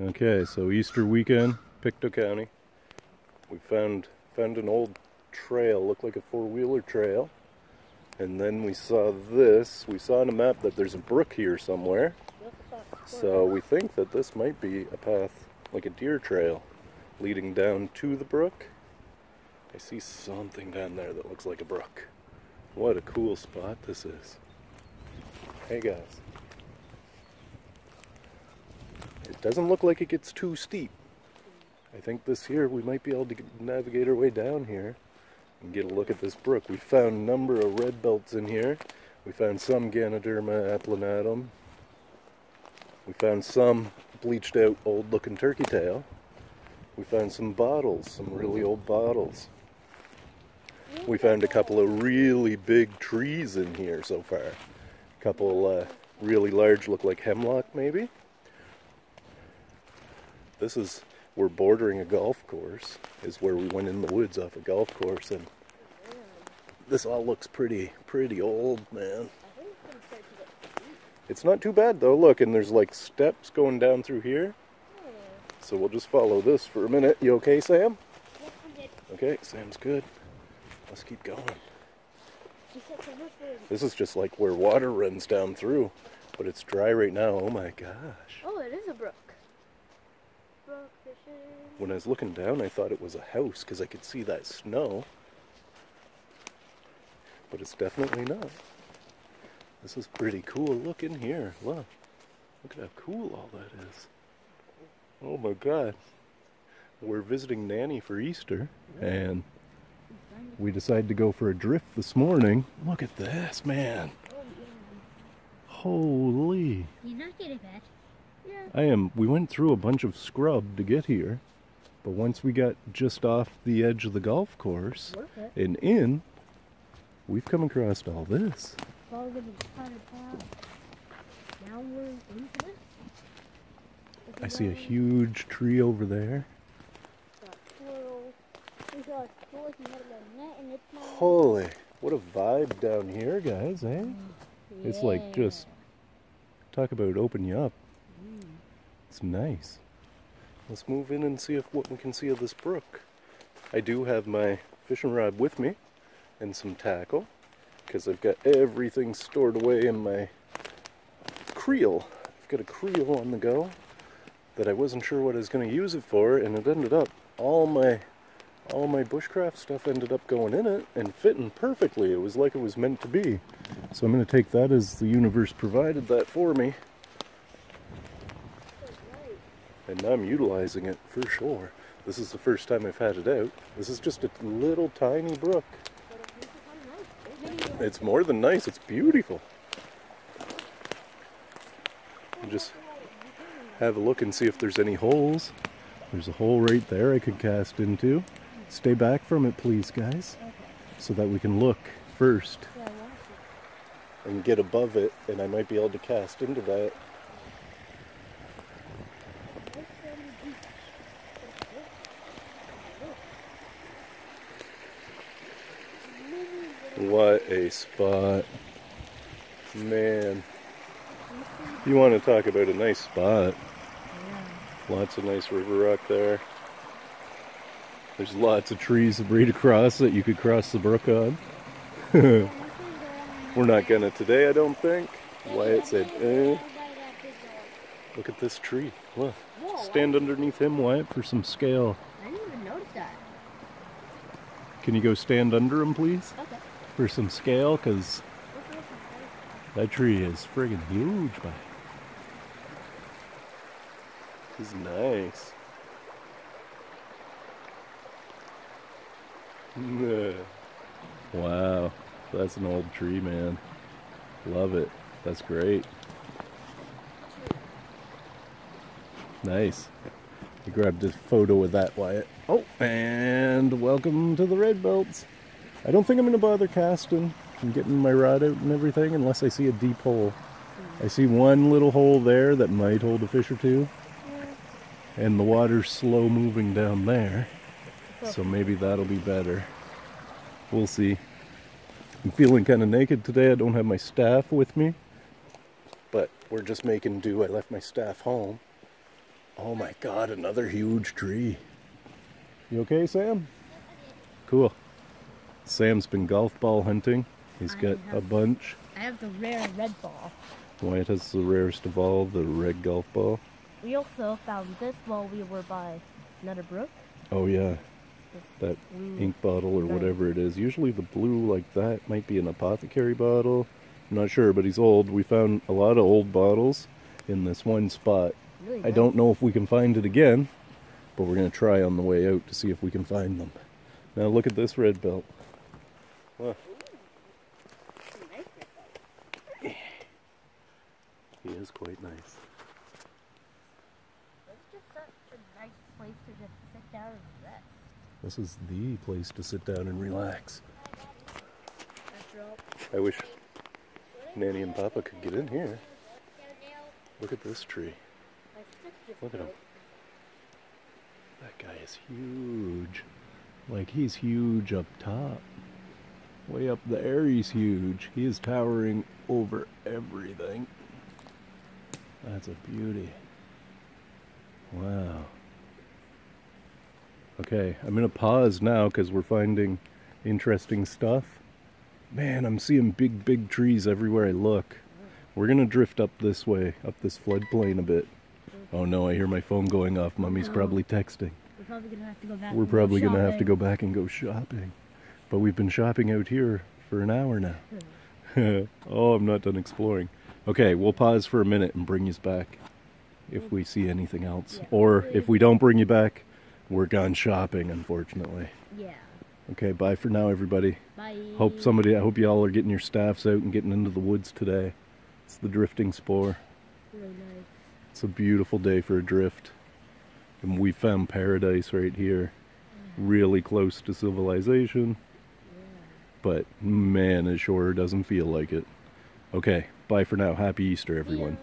Okay, so Easter weekend, Pictou County. We found found an old trail, looked like a four-wheeler trail. And then we saw this. We saw on a map that there's a brook here somewhere. So we think that this might be a path, like a deer trail, leading down to the brook. I see something down there that looks like a brook. What a cool spot this is. Hey guys. It doesn't look like it gets too steep. I think this here, we might be able to navigate our way down here and get a look at this brook. We found a number of red belts in here. We found some Ganoderma applanatum. We found some bleached out old looking turkey tail. We found some bottles, some really old bottles. We found a couple of really big trees in here so far. A couple uh, really large, look like hemlock maybe. This is, we're bordering a golf course, is where we went in the woods off a golf course, and this all looks pretty, pretty old, man. It's not too bad though, look, and there's like steps going down through here. So we'll just follow this for a minute. You okay, Sam? Okay, Sam's good. Let's keep going. This is just like where water runs down through, but it's dry right now. Oh my gosh. Oh, it is a brook. When I was looking down, I thought it was a house because I could see that snow. But it's definitely not. This is pretty cool. Look in here. Look. Look at how cool all that is. Oh my god. We're visiting Nanny for Easter and we decided to go for a drift this morning. Look at this, man. Holy. You're not getting bad. Yeah. I am. We went through a bunch of scrub to get here. But once we got just off the edge of the golf course and in, we've come across all this. I see a huge tree over there. Holy, what a vibe down here, guys, eh? Yeah. It's like just, talk about open you up. It's nice. Let's move in and see if what we can see of this brook. I do have my fishing rod with me and some tackle because I've got everything stored away in my creel. I've got a creel on the go that I wasn't sure what I was going to use it for and it ended up all my all my bushcraft stuff ended up going in it and fitting perfectly. It was like it was meant to be. So I'm going to take that as the universe provided that for me and I'm utilizing it for sure. This is the first time I've had it out. This is just a little tiny brook. It's more than nice, it's beautiful. just have a look and see if there's any holes. There's a hole right there I could cast into. Stay back from it please guys, so that we can look first and get above it and I might be able to cast into that What a spot. Man. You want to talk about a nice spot. Yeah. Lots of nice river rock there. There's lots of trees to breed across that you could cross the brook on. We're not gonna today, I don't think. Wyatt said, eh. Look at this tree. Look. Stand underneath him, Wyatt, for some scale. I didn't even notice that. Can you go stand under him, please? Okay for some scale because that tree is friggin' huge, but it's nice. wow, that's an old tree, man. Love it. That's great. Nice. You grabbed a photo with that, Wyatt. Oh, and welcome to the red belts. I don't think I'm going to bother casting and getting my rod out and everything unless I see a deep hole. I see one little hole there that might hold a fish or two. And the water's slow moving down there. So maybe that'll be better. We'll see. I'm feeling kind of naked today. I don't have my staff with me. But we're just making do. I left my staff home. Oh my god, another huge tree. You okay, Sam? Cool. Sam's been golf ball hunting. He's got a bunch. I have the rare red ball. Wyatt has the rarest of all, the red golf ball. We also found this while we were by another brook. Oh yeah, that ink bottle or whatever it is. Usually the blue like that might be an apothecary bottle. I'm not sure, but he's old. We found a lot of old bottles in this one spot. really I don't know if we can find it again, but we're gonna try on the way out to see if we can find them. Now look at this red belt. Nice he is quite nice. It's just such a nice place to just sit down and rest. This is the place to sit down and relax. I wish Nanny and Papa could get in here. Look at this tree. my stick just Look at him. That guy is huge. Like he's huge up top. Way up there he's huge. He is towering over everything. That's a beauty. Wow. Okay, I'm gonna pause now because we're finding interesting stuff. Man, I'm seeing big, big trees everywhere I look. We're gonna drift up this way, up this floodplain a bit. Oh no, I hear my phone going off. Mummy's oh. probably texting. We're probably gonna have to go back. We're and go probably gonna have to go back and go shopping. But we've been shopping out here for an hour now. oh, I'm not done exploring. Okay, we'll pause for a minute and bring you back if we see anything else. Yeah. Or if we don't bring you back, we're gone shopping, unfortunately. Yeah. Okay, bye for now, everybody. Bye. Hope somebody, I hope y'all are getting your staffs out and getting into the woods today. It's the drifting spore. Really nice. It's a beautiful day for a drift. And we found paradise right here. Mm. Really close to civilization. But man, it sure doesn't feel like it. Okay, bye for now. Happy Easter, everyone.